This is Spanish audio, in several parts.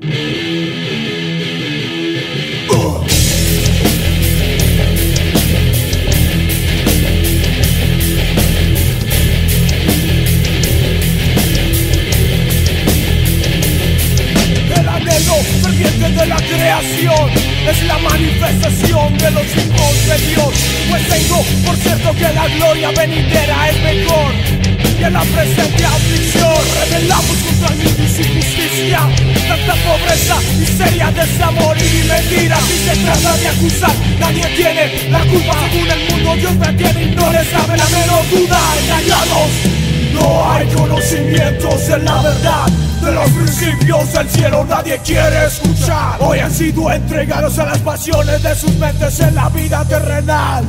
you quiere escuchar. Hoy han sido entregados a las pasiones de sus mentes en la vida terrenal.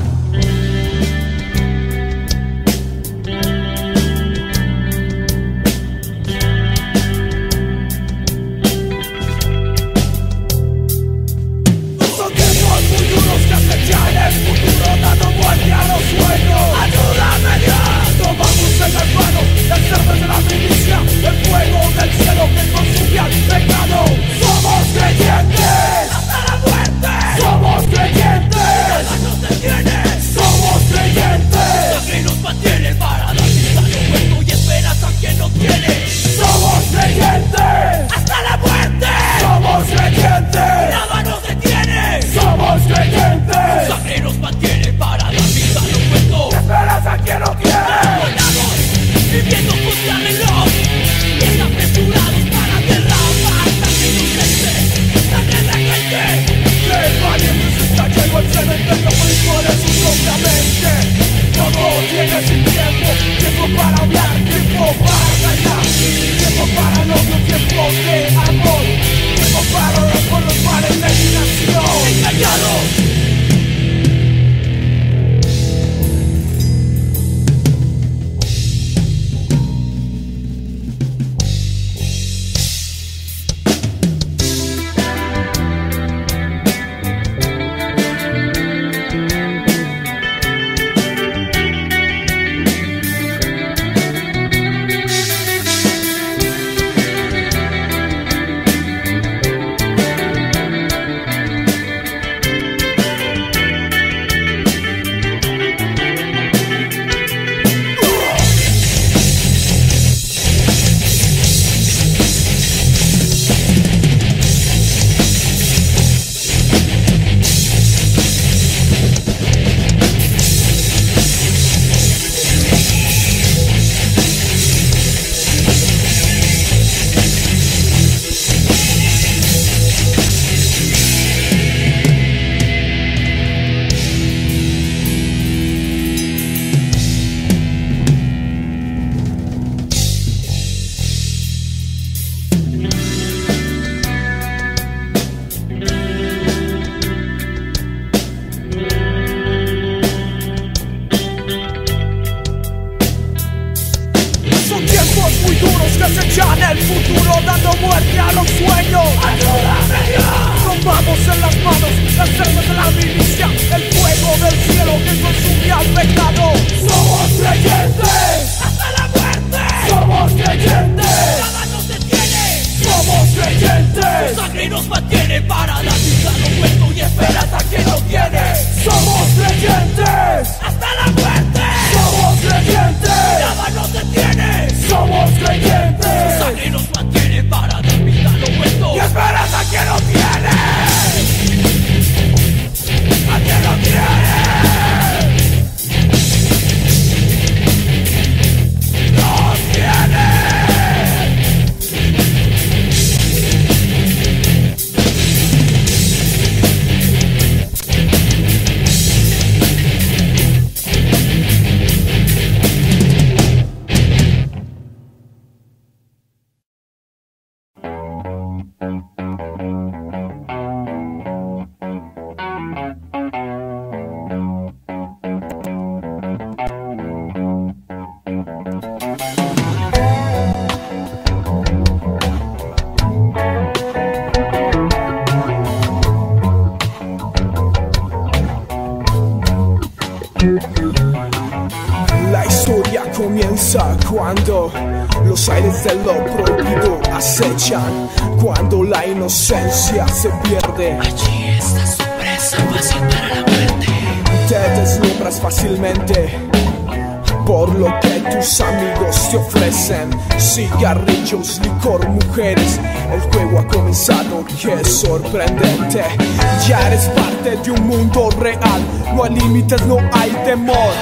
Cuando la inocencia se pierde. Allí está su presa fácil para la muerte. Te deslumbras fácilmente por lo que tus amigos te ofrecen. Cigarrillos, licor, mujeres. El juego ha comenzado, qué sorprendente. Ya eres parte de un mundo real. No hay límites, no hay temor.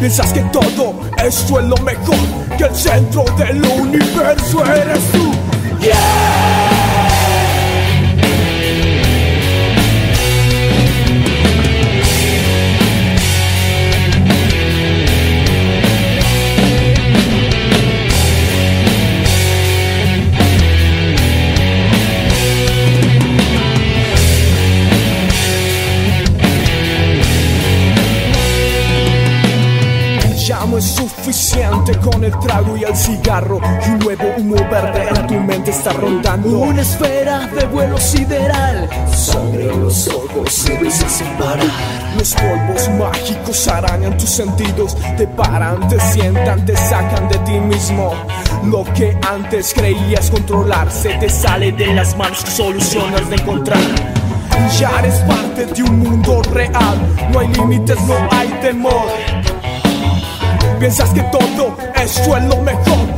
Piensas que todo esto es lo mejor, que el centro del universo eres tú. Ya cigarro Y un nuevo humo verde en tu mente está rondando. Una esfera de vuelo sideral. Sangre en los ojos se ves sin parar. Los polvos mágicos arañan tus sentidos Te paran, te sientan, te sacan de ti mismo. Lo que antes creías controlar Se te sale de las manos soluciones de encontrar. Ya eres parte de un mundo real. No hay límites, no hay temor. Piensas que todo esto es lo mejor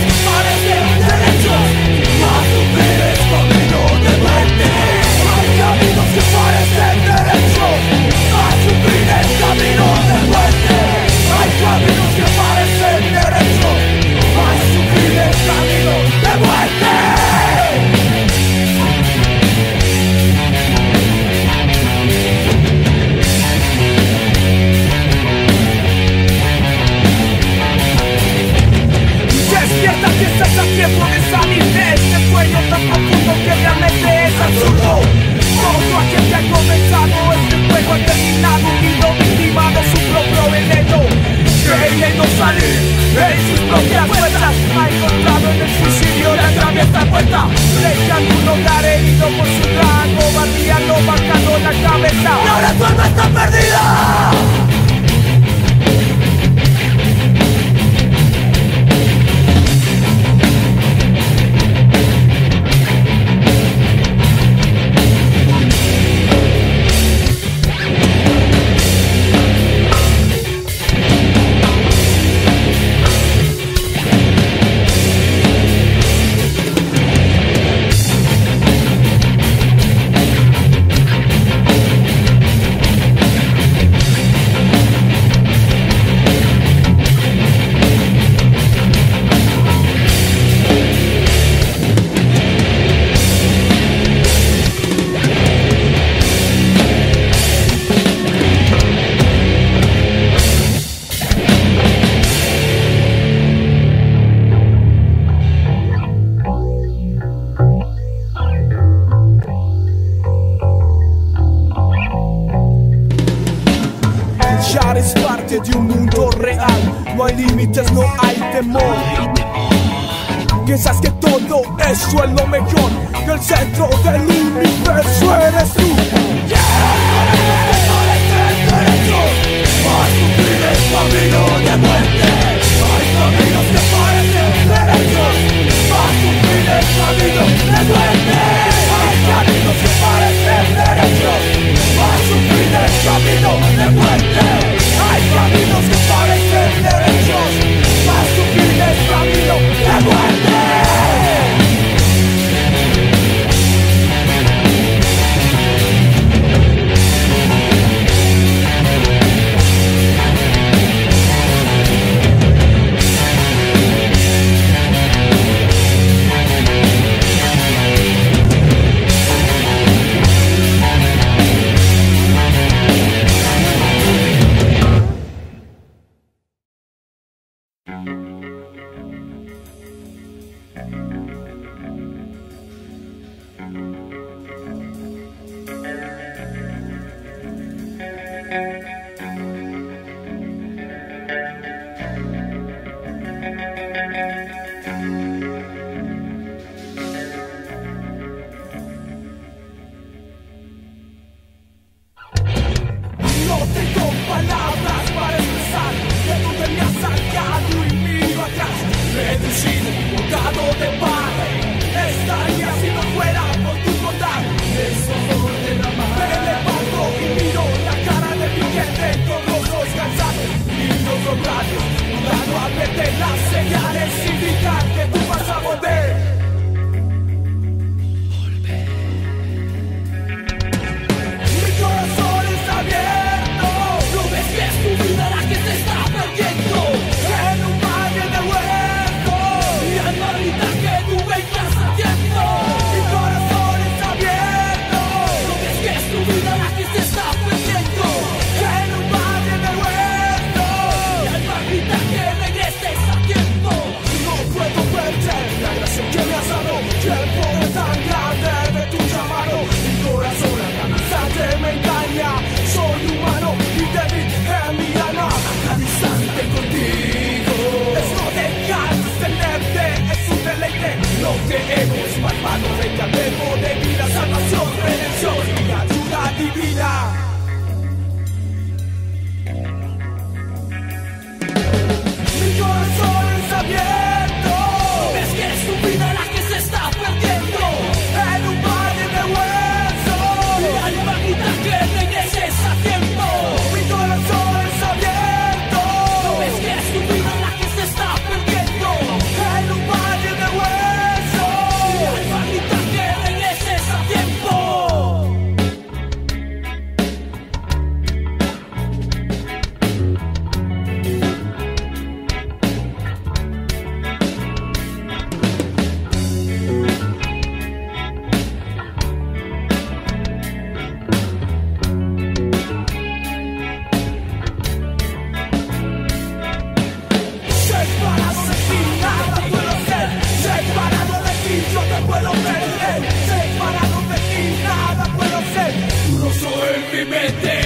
puedo perder, separado de ti nada puedo ser, un oso en mi mente.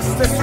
Palabras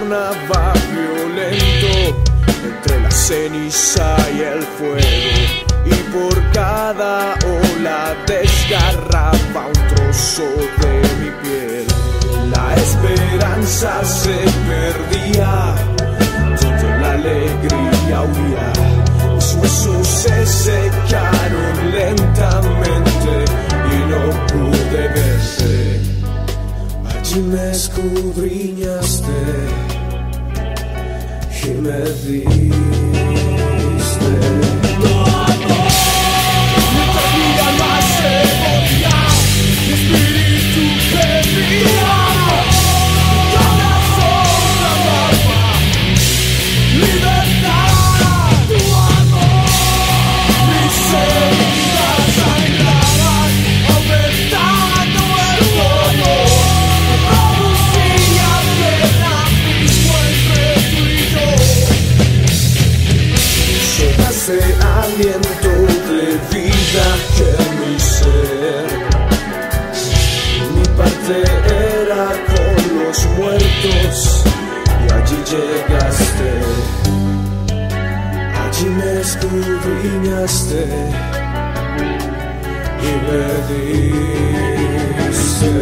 tornaba violento entre la ceniza y el fuego y por cada ola desgarraba un trozo de mi piel. La esperanza se perdía, toda la alegría huía, mis huesos se secaron lentamente y no pude verse. Allí me escudriñaste y me diste. Mientras mi alma se moría, mi espíritu que mi ser. Mi parte era con los muertos y allí llegaste. Allí me escudriñaste y me diste.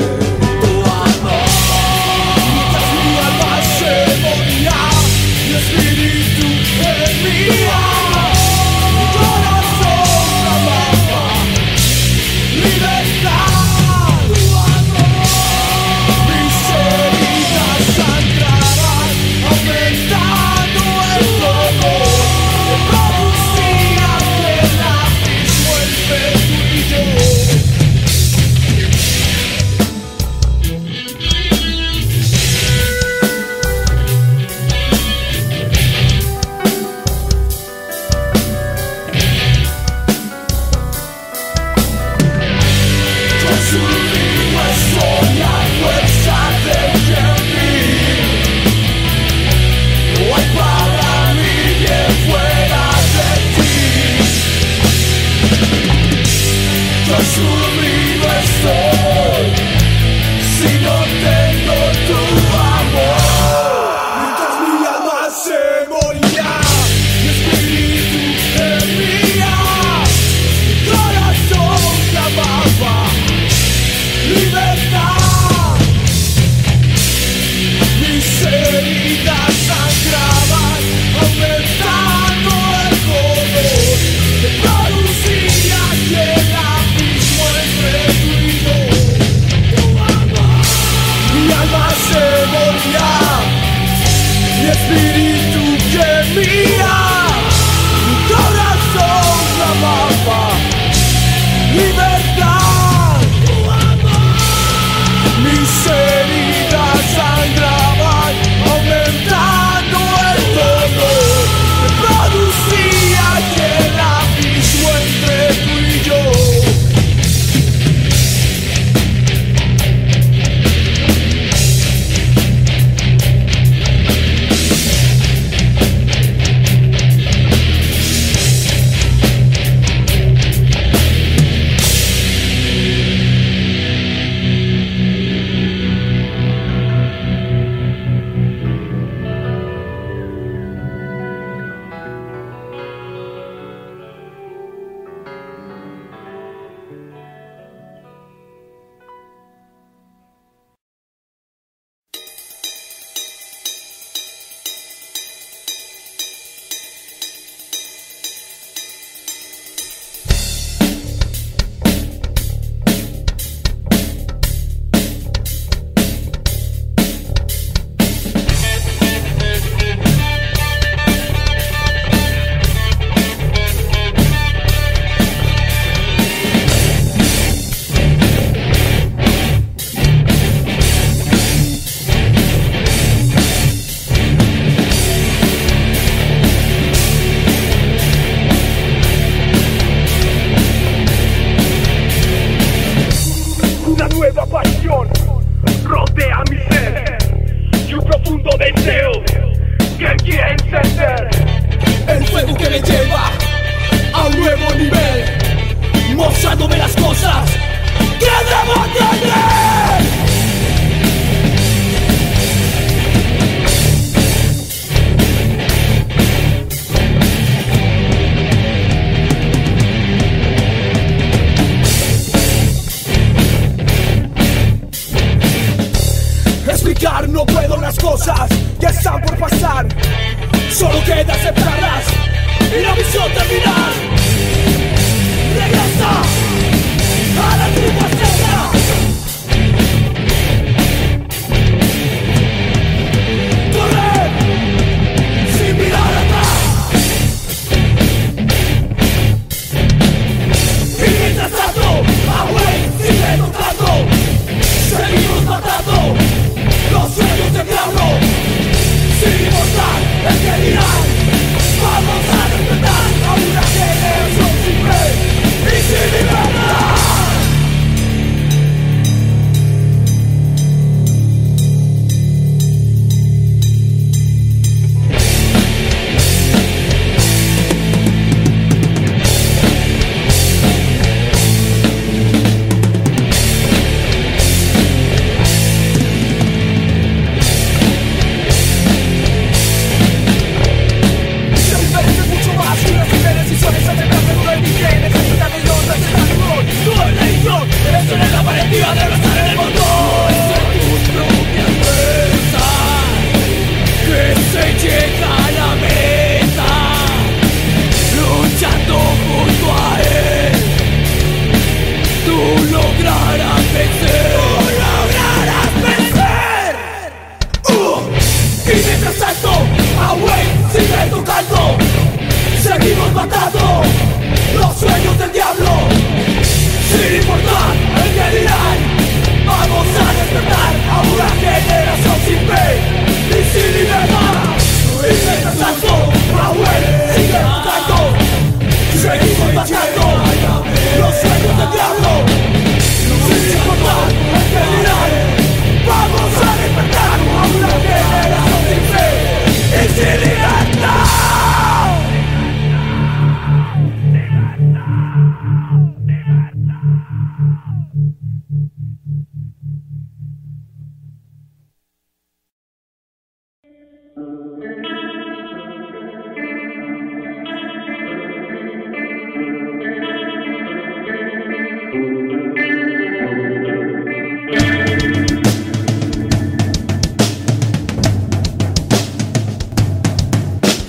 Vamos a despertar a una generación sin fe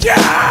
Yeah!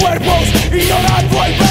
Cuerpos, ignorando el